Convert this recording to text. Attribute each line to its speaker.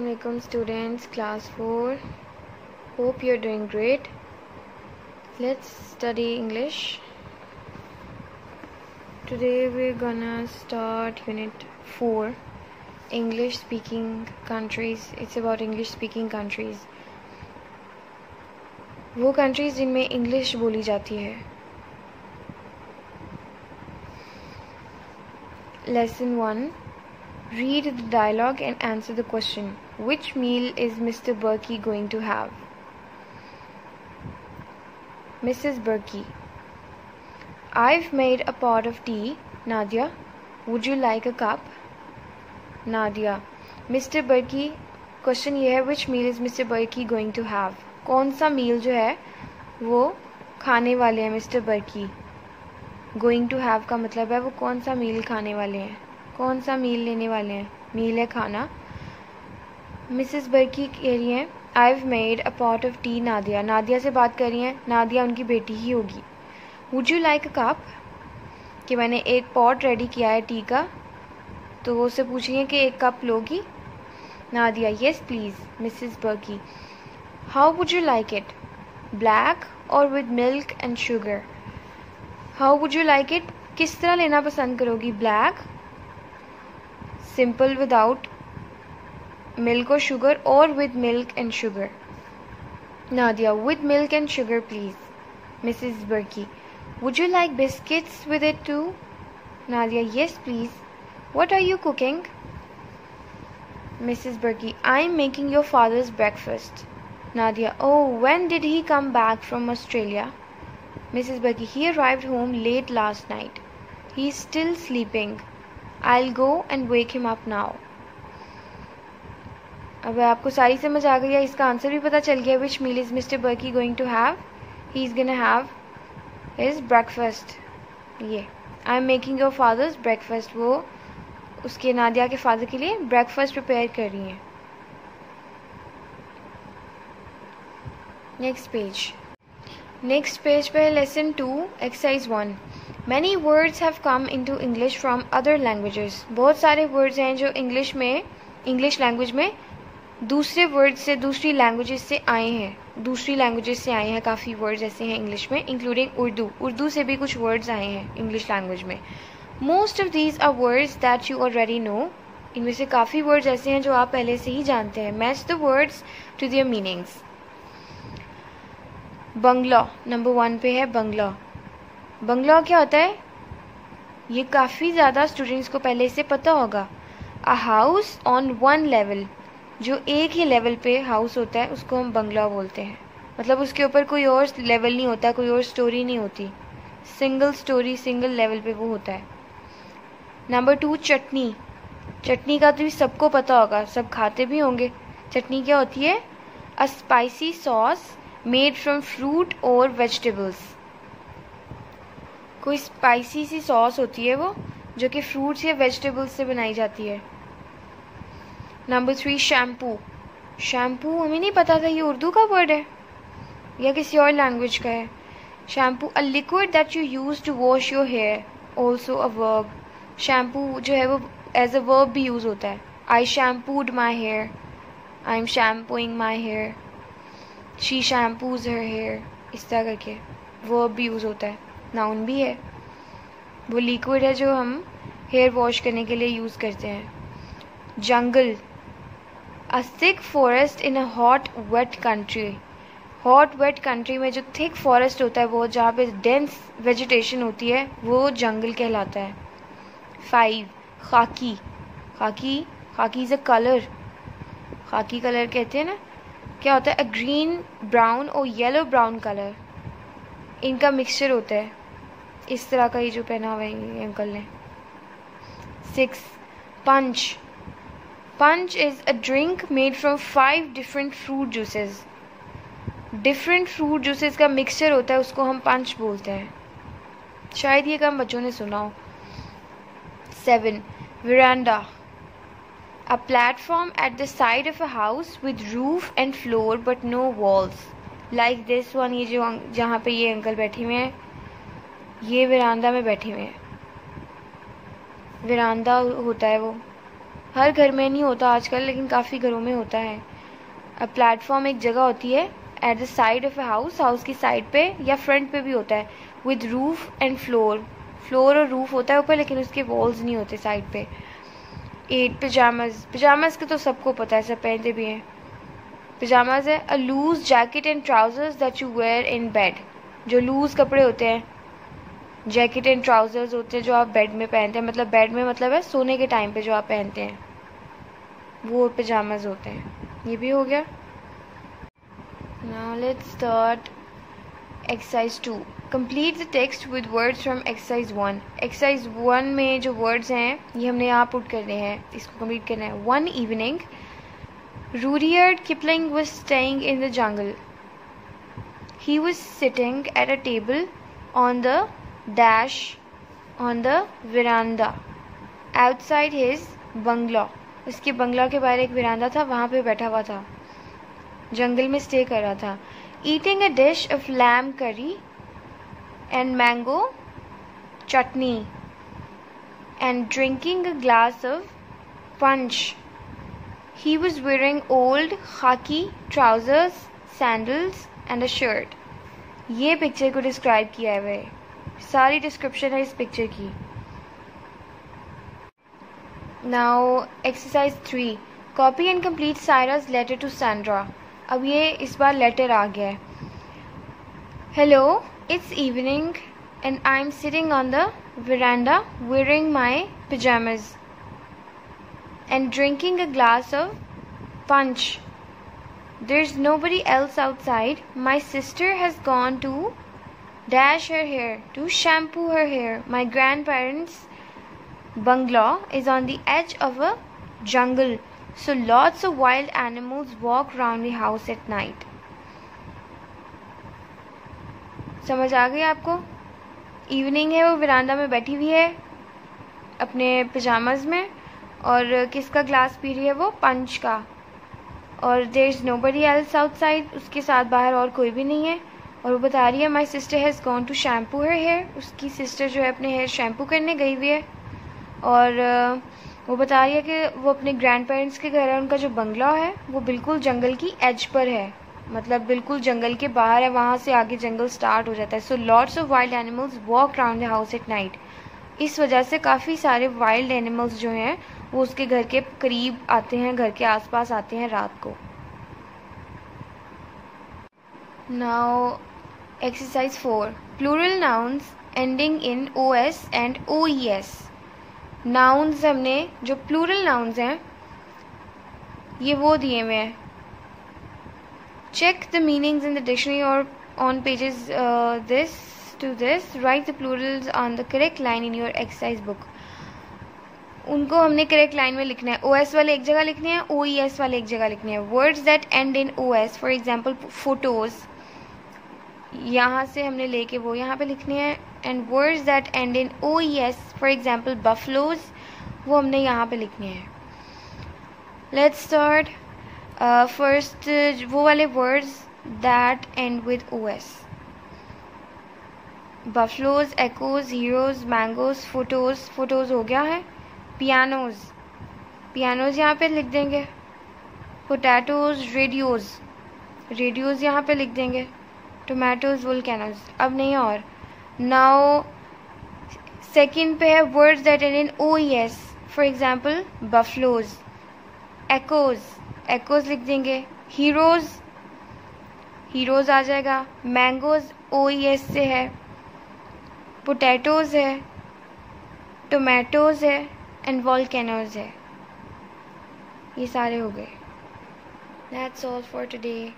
Speaker 1: Assalamualaikum students class 4 hope you're doing great let's study English today we're gonna start unit 4 English speaking countries it's about English speaking countries वो countries जिनमें English बोली जाती है lesson one Read the dialogue and answer the question. Which meal is Mr. Berkey going to have? Mrs. Berkey. I've made a pot of tea. Nadia, would you like a cup? Nadia. Mr. Berkey, question ये है which meal is Mr Berkey going to have कौन सा मील जो है वो खाने वाले हैं Mr Berkey going to have का मतलब है वो कौन सा मील खाने वाले हैं कौन सा मील लेने वाले हैं मील है खाना मिसेस बर्की कह रही हैं I have made a pot of tea Nadia. Nadia से बात कर रही हैं, नादिया उनकी बेटी ही होगी। Would you like a cup कि मैंने एक पॉट रेडी किया है टी का। तो वो उससे पूछ रही हैं कि एक कप लोगी? Nadia yes please Mrs Berkey. How would you like it black और with milk and sugar how would you like it किस तरह लेना पसंद करोगी black simple without milk or sugar or with milk and sugar. Nadia, with milk and sugar, please. Mrs. Berkey, would you like biscuits with it too? Nadia, yes, please. What are you cooking? Mrs. Berkey, I'm making your father's breakfast. Nadia, oh, when did he come back from Australia? Mrs. Berkey, he arrived home late last night. He's still sleeping. I'll go and wake him up now. अब आपको सारी समझ आ गई है, इसका answer भी पता चल गया which meal is Mr Berkey going to have he is going have his breakfast ये I am making your father's breakfast वो उसके, नादिया के फादर के लिए ब्रेकफास्ट प्रिपेयर कर रही हैं। नेक्स्ट पेज नेक्स्ट पेज पे lesson two exercise one many words have come into English from other languages बहुत सारे वर्ड्स हैं जो इंग्लिश में इंग्लिश लैंग्वेज में दूसरे वर्ड से, दूसरी लैंग्वेजेस से आए हैं। दूसरी लैंग्वेजेस से आए हैं, काफ़ी वर्ड्स ऐसे हैं इंग्लिश में इंक्लूडिंग उर्दू उर्दू से भी कुछ वर्ड्स आए हैं इंग्लिश लैंग्वेज में। Most of these are words that you already know इनमें से काफ़ी वर्ड्स ऐसे हैं जो आप पहले से ही जानते हैं। Match the words to their meanings bungalow number one पे है बंगला बंगला क्या होता है? ये काफ़ी ज़्यादा स्टूडेंट्स को पहले से पता होगा। A house on one level जो एक ही लेवल पे हाउस होता है, उसको हम बंगला बोलते हैं। मतलब उसके ऊपर कोई और लेवल नहीं होता, कोई और स्टोरी नहीं होती। सिंगल स्टोरी सिंगल लेवल पे वो होता है। नंबर टू चटनी। चटनी का तो सबको पता होगा, सब खाते भी होंगे। चटनी क्या होती है? A spicy sauce made from fruit और वेजिटेबल्स कोई स्पाइसी सी सॉस होती है वो, जो कि फ्रूट्स या वेजिटेबल्स से बनाई जाती है। नंबर थ्री शैम्पू शैम्पू हमें नहीं पता था ये उर्दू का वर्ड है या किसी और लैंग्वेज का है। Shampoo a liquid that you use to wash your hair also a verb shampoo जो है वो एज अ वर्ब भी यूज़ होता है। I shampooed my hair I am shampooing my hair she shampoos her hair इस तरह करके verb भी यूज़ होता है। नाउन भी है। वो लिक्विड है जो हम हेयर वॉश करने के लिए यूज़ करते हैं। Jungle a thick forest in a hot wet country hot wet country में जो थिक फॉरेस्ट होता है, वो जहाँ पे डेंस वेजिटेशन होती है, वो जंगल कहलाता है. Five khaki khaki khaki is a colour khaki colour कहते हैं ना? क्या होता है? अ ग्रीन ब्राउन और येलो ब्राउन कलर इनका मिक्सचर होता है. इस तरह का ये जो पहना हुआ है अंकल ने. Six punch punch is a drink made from five different fruit juices different fruit juices का मिक्सचर होता है, उसको हम पंच बोलते हैं। शायद ये कम बच्चों ने सुना हो। Seven veranda a platform at the side of a house with roof and floor but no walls like this one ये जो जहाँ पे ये अंकल बैठे हुए हैं, ये विरांदा में बैठे हुए हैं। विरांदा होता है वो। हर घर में नहीं होता आजकल, लेकिन काफ़ी घरों में होता है। प्लेटफॉर्म एक जगह होती है at the side of a house house की साइड पे या फ्रंट पे भी होता है with roof and floor floor और रूफ होता है ऊपर, लेकिन उसके वॉल्स नहीं होते साइड पे। एट पजामाज पजामाज का तो सबको पता है, सब पहनते भी हैं। पजामाज है a loose jacket and trousers that you wear in bed जो लूज कपड़े होते हैं जैकेट एंड ट्राउजर्स होते हैं जो आप बेड में पहनते हैं। मतलब बेड में मतलब है सोने के टाइम पे जो आप पहनते हैं। वो पजामाज होते हैं। ये भी हो गया। Now let's start exercise two complete the text with words from exercise one exercise one में जो वर्ड्स हैं, ये हमने यहाँ पुट करने हैं। इसको कंप्लीट करना है। One evening Rudyard Kipling was staying in the jungle. He was sitting at a table on the dash on the veranda outside his bungalow. उसके बंगला के बाहर एक विरांदा था वहाँ पे बैठा हुआ था जंगल में स्टे कर रहा था eating a dish of lamb curry and mango chutney and drinking a glass of punch He was wearing old khaki trousers, sandals and a shirt. ये पिक्चर को डिस्क्राइब किया है वह सारी डिस्क्रिप्शन है इस पिक्चर की। Now exercise three copy and complete Cyrus letter to Sandra अब ये इस बार लेटर आ गया है। Hello it's evening and I am sitting on the veranda wearing my pyjamas and drinking a glass of punch there is nobody else outside my sister has gone to dash her hair, to shampoo her hair. My grandparents' bungalow is on the edge of a jungle, so lots of wild animals walk around the house at night. समझ आ गई आपको evening है वो विरांदा में बैठी हुई है अपने पजामाज में और किसका ग्लास पी रही है वो पंच का और there is nobody else outside उसके साथ बाहर और कोई भी नहीं है और वो बता रही है my sister has gone to shampoo her hair उसकी सिस्टर जो है अपने हेयर शैम्पू करने गई हुई है। और वो बता रही है कि वो अपने ग्रैंड पेरेंट्स के घर है, उनका जो बंगला है, वो बिल्कुल जंगल की एज पर है। मतलब बिल्कुल जंगल के बाहर है, वहाँ से आगे जंगल स्टार्ट हो जाता है। So lots of wild animals walk around the house at night इस वजह से काफ़ी सारे वाइल्ड एनिमल्स जो हैं, वो उसके घर के करीब आते हैं, घर के आसपास आते हैं रात को। Now exercise four plural nouns ending in O S and O E S nouns हमने, जो प्लूरल नाउन्स हैं, ये वो दिए हुए हैं। Check the meanings in the dictionary और on pages this to this write the plurals on the correct line in your exercise book उनको हमने करेक्ट लाइन में लिखना है। ओ एस वाले एक जगह लिखने हैं ओ ई एस वाले एक जगह लिखने हैं। Words that end in O S for example photos यहाँ से हमने लेके वो यहाँ पे लिखने हैं and words that end in O E S for example buffaloes वो हमने यहाँ पे लिखने हैं। लेट्स स्टार्ट फ़र्स्ट वो वाले words that end with O S buffaloes echoes heroes mangoes photos photos हो गया है। पियानोज पियानोज यहाँ पे लिख देंगे। पोटैटोज रेडियोज रेडियोज यहाँ पे लिख देंगे। टोमेटोज वुलकैनोज अब नहीं और. नाउ सेकंड पे है words that end in O S for example buffaloes echoes echoes लिख देंगे. हीरोज हीरोज आ जाएगा. मैंगोज ओ एस से है. पोटैटोज है. टोमेटोज है. एंड वॉल्केनोज है. ये सारे हो गए. That's all for today